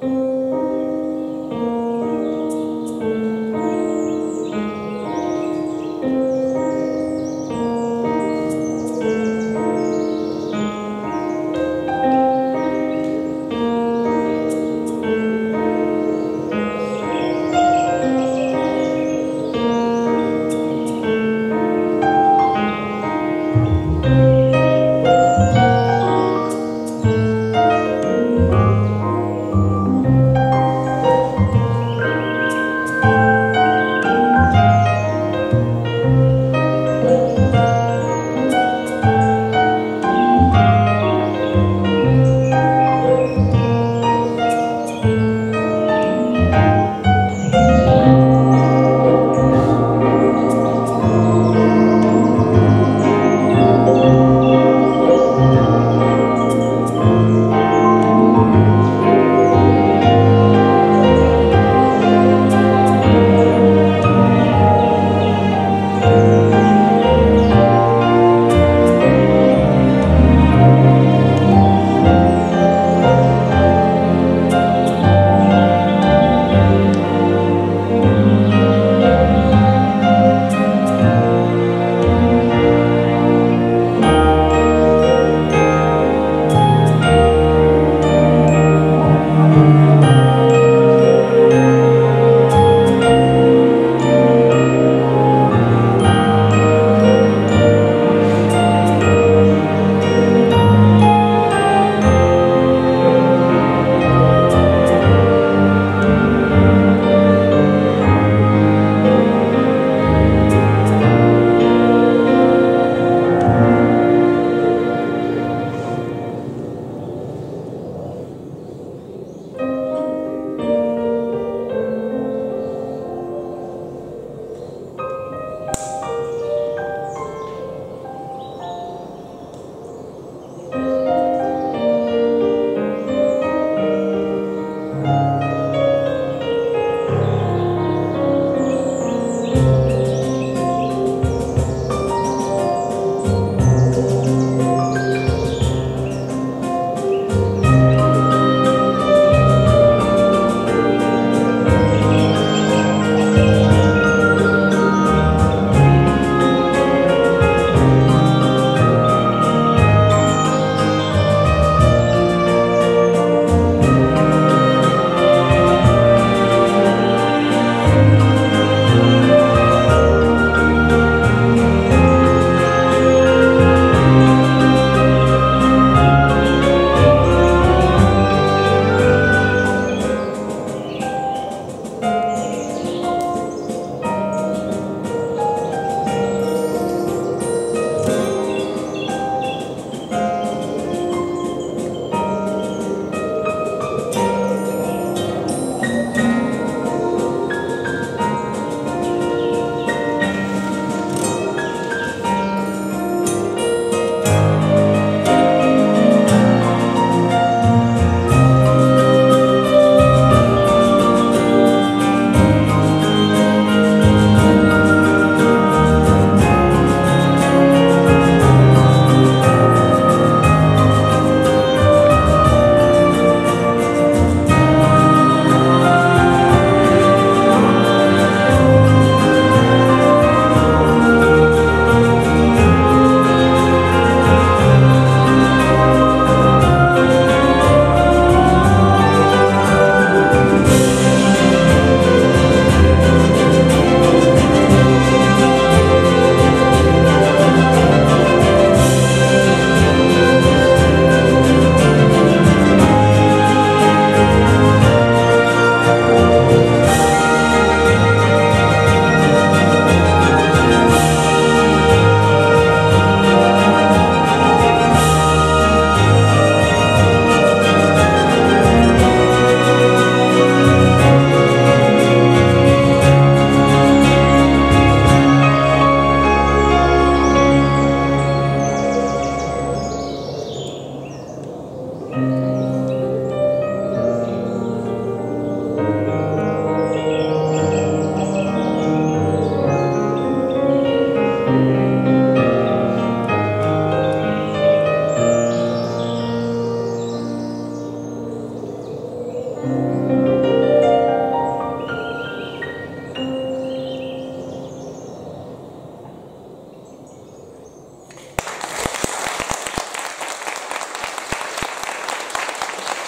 Oh.